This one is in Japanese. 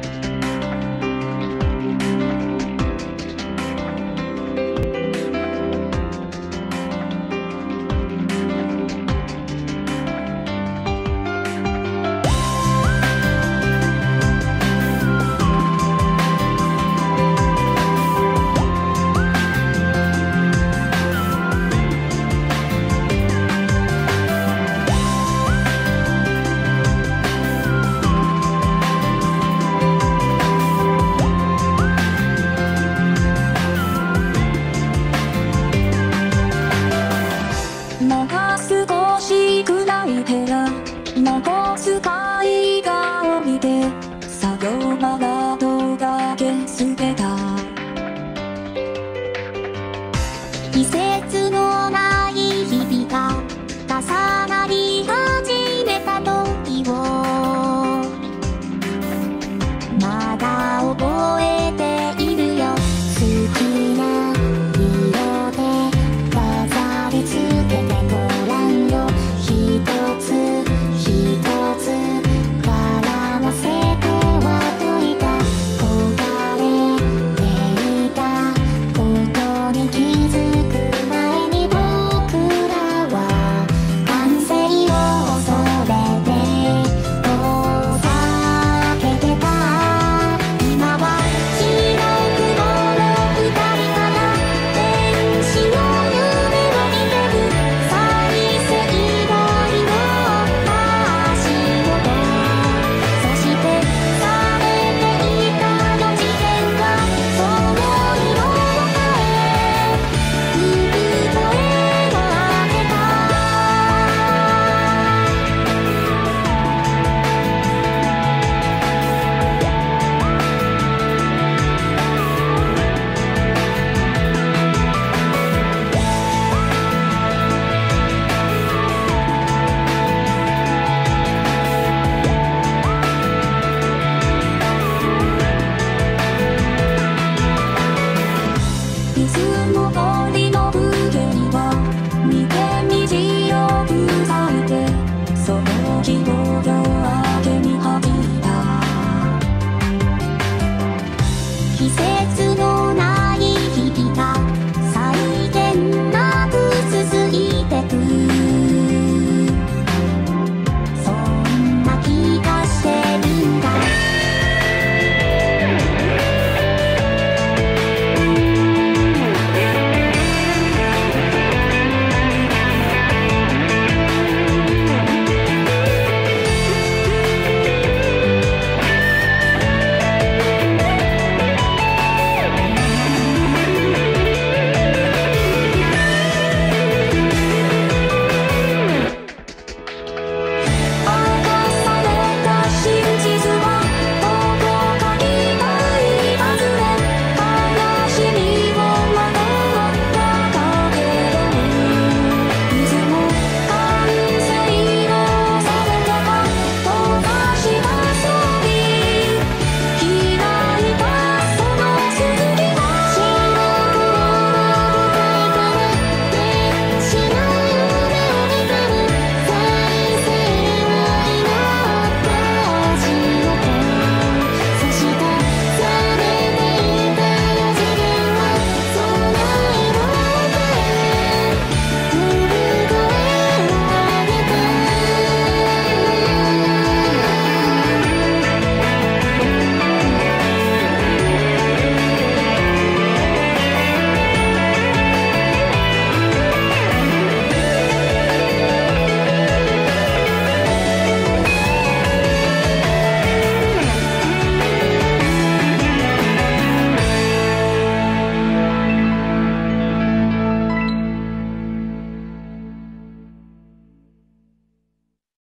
す残す絵画が見て作業場がどが消すてた。